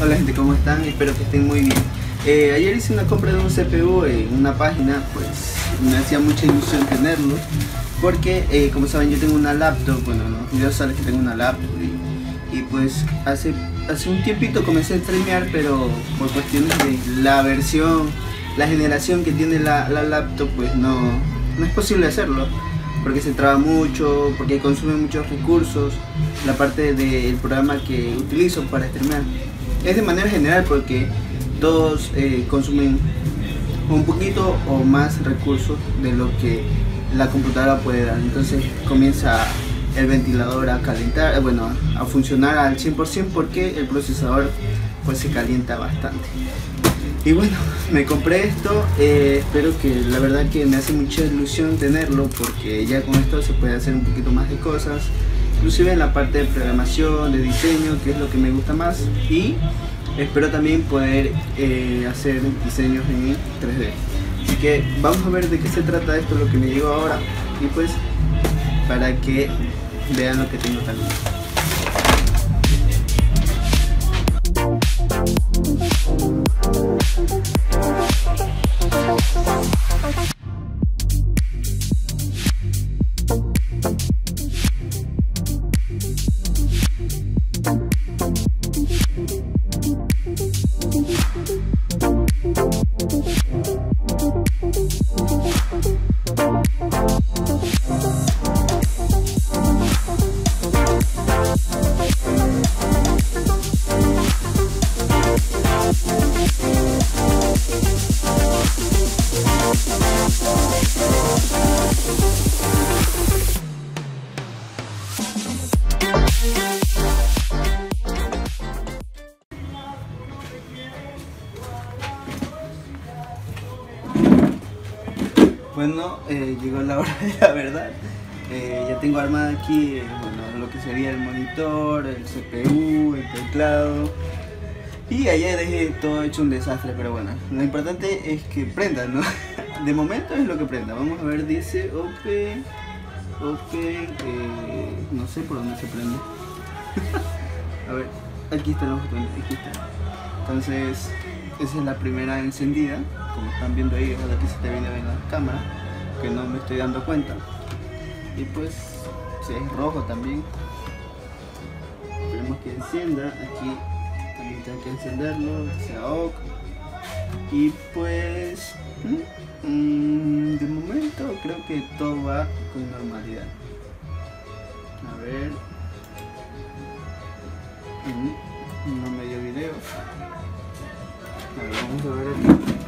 Hola gente, ¿cómo están? Espero que estén muy bien. Eh, ayer hice una compra de un CPU en una página, pues me hacía mucha ilusión tenerlo, porque eh, como saben yo tengo una laptop, bueno, no, ya sabes que tengo una laptop y, y, pues hace, hace un tiempito comencé a streamear, pero por cuestiones de la versión, la generación que tiene la, la laptop, pues no, no es posible hacerlo porque se traba mucho, porque consume muchos recursos, la parte del programa que utilizo para streamear. Es de manera general porque todos eh, consumen un poquito o más recursos de lo que la computadora puede dar. Entonces comienza el ventilador a calentar, eh, bueno, a funcionar al 100% porque el procesador pues se calienta bastante. Y bueno, me compré esto, eh, espero que la verdad que me hace mucha ilusión tenerlo porque ya con esto se puede hacer un poquito más de cosas, inclusive en la parte de programación, de diseño, que es lo que me gusta más y espero también poder eh, hacer diseños en 3D. Así que vamos a ver de qué se trata esto, lo que me llegó ahora y pues para que vean lo que tengo también. Bueno, eh, llegó la hora de la verdad. Eh, ya tengo armada aquí eh, bueno, lo que sería el monitor, el CPU, el teclado. Y allá dejé todo hecho un desastre, pero bueno, lo importante es que prenda, ¿no? De momento es lo que prenda. Vamos a ver, dice OK, OK, no sé por dónde se prende. a ver, aquí están los botones, aquí está. Entonces, esa es la primera encendida como están viendo ahí, ojalá que se te viene bien la cámara, que no me estoy dando cuenta. Y pues, si es rojo también, esperemos que encienda, aquí también tengo que encenderlo, que sea OK. Y pues, mmm, de momento creo que todo va con normalidad. A ver, no me dio video. A vamos a ver aquí.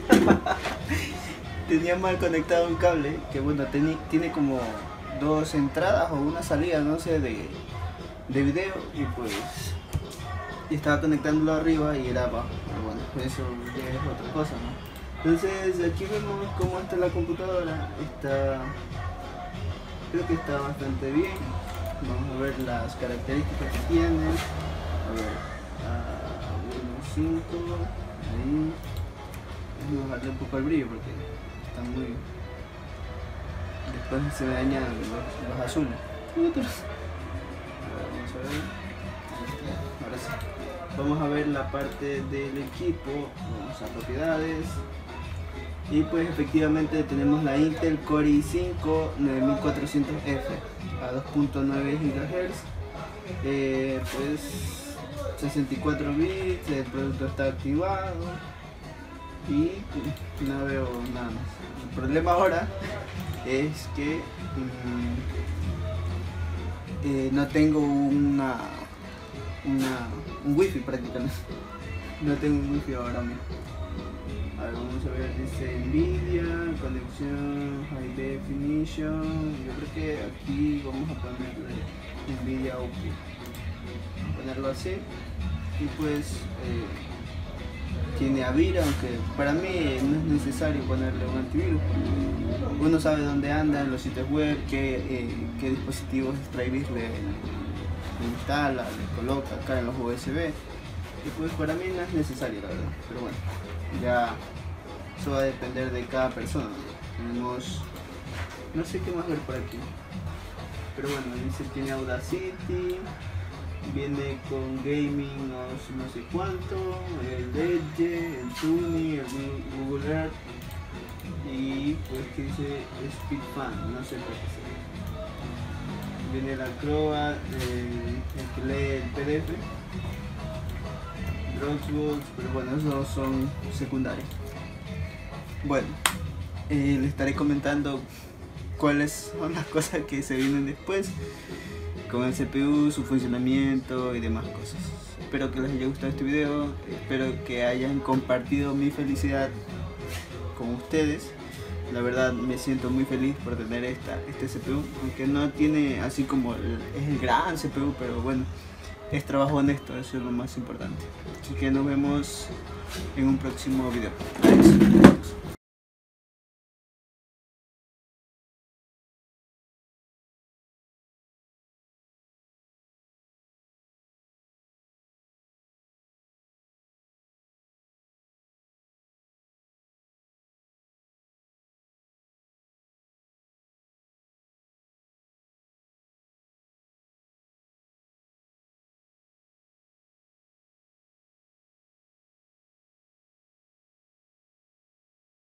tenía mal conectado un cable que bueno tiene, tiene como dos entradas o una salida no sé de, de video y pues estaba conectándolo arriba y era abajo pero bueno eso ya es otra cosa entonces aquí vemos cómo está la computadora está creo que está bastante bien. Vamos a ver las características que tiene. A ver a 1.5 ahí vamos a darle un poco el brillo porque está muy... Después se me dañan los, los azules. Vamos a ver. Ahora sí. Vamos a ver la parte del equipo. Vamos a propiedades. Y pues efectivamente tenemos la Intel Core i5 9400F a 2.9 GHz. Eh, pues 64 bits, el producto está activado y no veo nada más. El problema ahora es que mm, eh, no tengo una, una un wifi prácticamente. No tengo un wifi ahora mismo. A ver, vamos a ver, dice Nvidia, conexión, high definition. Yo creo que aquí vamos a ponerle Nvidia output. Ponerlo así. Y pues eh, tiene Avira, aunque para mí no es necesario ponerle un antivirus. Uno sabe dónde andan los sitios web, qué, eh, qué dispositivos drivers le, le instala, le coloca acá en los USB. Y pues para mí no es necesario, la verdad. Pero bueno, ya eso va a depender de cada persona. Tenemos, no sé qué más ver por aquí. Pero bueno, dice tiene Audacity, viene con gaming no, sé cuánto, el Edge, el Tuni, el Google Earth y pues que dice SpeedFan, no sé por qué. Viene la Acrobat, el, el que lee el PDF, Dropbox, pero bueno, esos son secundarios. Bueno, eh, estaré comentando cuáles son las cosas que se vienen después con el CPU, su funcionamiento y demás cosas. Espero que les haya gustado este video, espero que hayan compartido mi felicidad con ustedes. La verdad me siento muy feliz por tener esta, este CPU, aunque no tiene así como el, es el gran CPU, pero bueno, es trabajo honesto, eso es lo más importante. Así que nos vemos en un próximo video. Adiós.